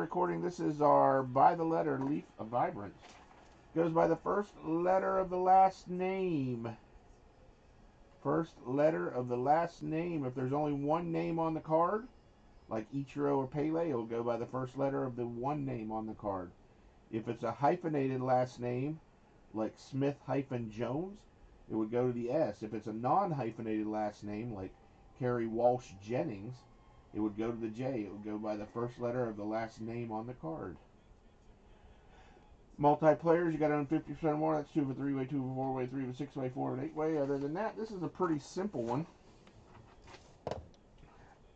recording, this is our by the letter Leaf of Vibrance. Goes by the first letter of the last name. First letter of the last name. If there's only one name on the card, like Ichiro or Pele, it'll go by the first letter of the one name on the card. If it's a hyphenated last name, like Smith hyphen Jones, it would go to the S. If it's a non hyphenated last name, like Kerri Walsh Jennings, it would go to the J. It would go by the first letter of the last name on the card. Multiplayers, you got to own 50% or more. That's 2 of a 3 way, 2 of a 4 way, 3 of a 6 way, 4 of an 8 way. Other than that, this is a pretty simple one.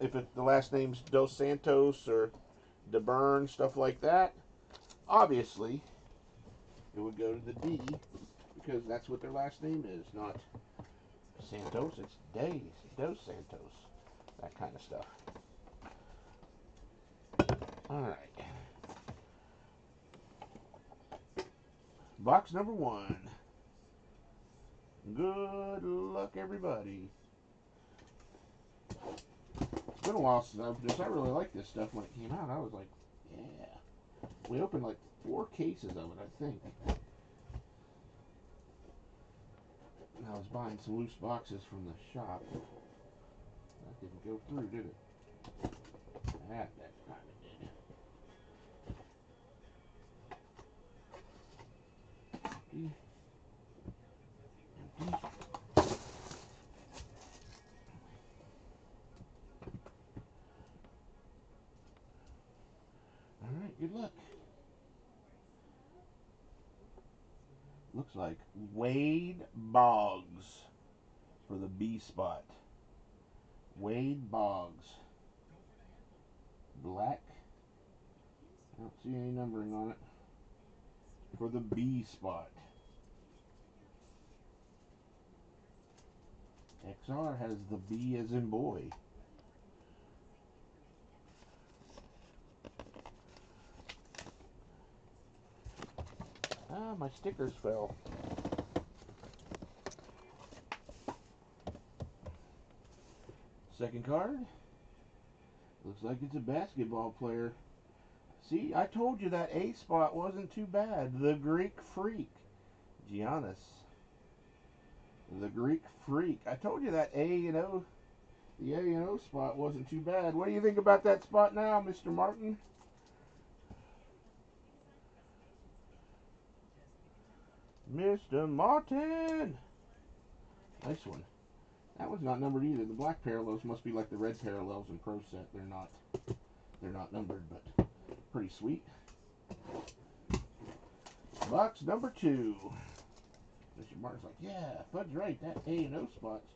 If it, the last name's Dos Santos or DeBurn, stuff like that, obviously it would go to the D because that's what their last name is, not Santos. It's Days, Dos Santos, that kind of stuff. All right. Box number one. Good luck, everybody. It's been a while since I've this. I really like this stuff when it came out. I was like, yeah. We opened like four cases of it, I think. And I was buying some loose boxes from the shop. That didn't go through, did it? That, that kind of did. Empty. Empty. All right, good luck. Looks like Wade Boggs for the B spot. Wade Boggs. Black. I don't see any numbering on it. For the B spot. XR has the B as in boy. Ah, my stickers fell. Second card. Looks like it's a basketball player. See, I told you that A spot wasn't too bad. The Greek Freak. Giannis. The Greek Freak. I told you that A and O, the A and O spot wasn't too bad. What do you think about that spot now, Mr. Martin? Mr. Martin! Nice one. That one's not numbered either. The black parallels must be like the red parallels in Pro Set. They're not. They're not numbered, but pretty sweet. Box number two. Mr. Martin's like, yeah, Fud's right. That A and O spot's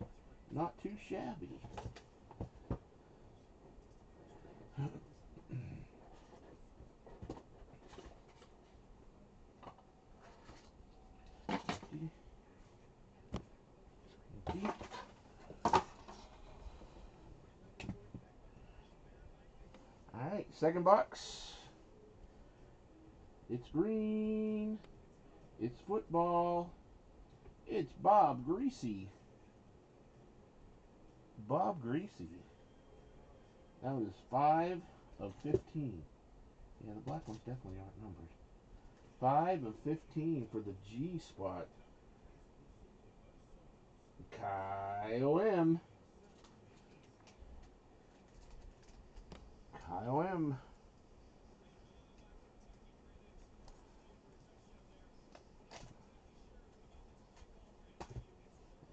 not too shabby. Alright, second box. It's green. It's football. It's Bob Griese. Bob Griese. That was 5 of 15. Yeah, the black ones definitely aren't numbered. 5 of 15 for the G spot. Kyle M. Kyle M.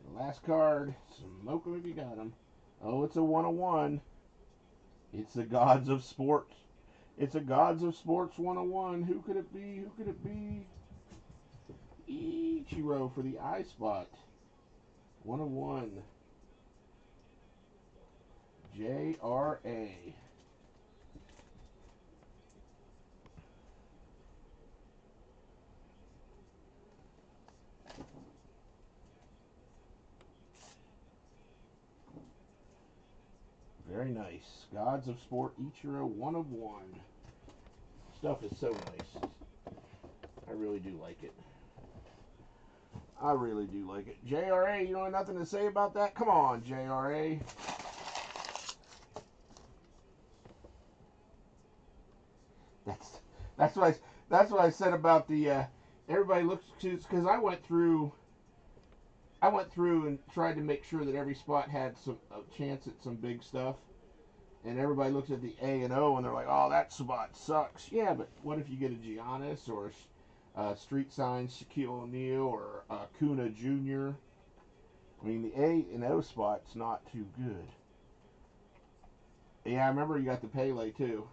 And last card. Smoke 'em if you got 'em. Oh, it's a 101. It's the Gods of Sports. It's a Gods of Sports 101. Who could it be? Who could it be? Ichiro for the I spot. 101. JRA. Very nice. Gods of Sport Ichiro, one of one. Stuff is so nice. I really do like it. I really do like it. JRA, you don't have nothing to say about that? Come on, JRA. That's that's what I that's what I said about the uh, everybody looks to because I went through I went through and tried to make sure that every spot had some a chance at some big stuff. And everybody looks at the A and O and they're like, "Oh, that spot sucks." Yeah, but what if you get a Giannis or a street sign Shaquille O'Neal or uh, Kuna Jr. I mean, the A and O spot's not too good. Yeah, I remember you got the Pele too.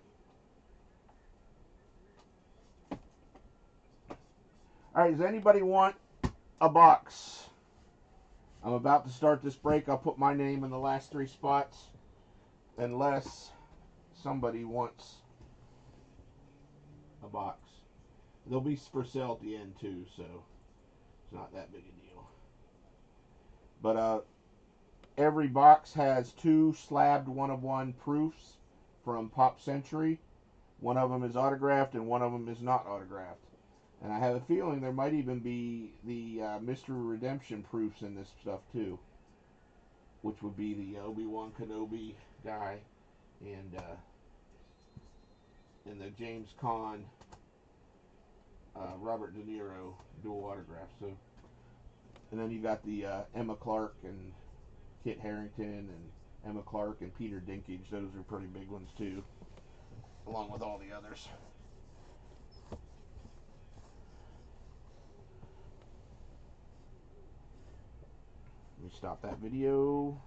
All right, does anybody want a box? I'm about to start this break. I'll put my name in the last three spots unless somebody wants a box. They'll be for sale at the end too, so it's not that big a deal. But uh, every box has two slabbed one of one proofs from Pop Century. One of them is autographed and one of them is not autographed. And I have a feeling there might even be the uh, Mystery Redemption proofs in this stuff too, which would be the Obi Wan Kenobi guy and uh, and the James Caan uh, Robert De Niro dual autograph. So, and then you got the uh, Emma Clark and Kit Harington and Emma Clark and Peter Dinklage. Those are pretty big ones too, along with all the others. Let me stop that video.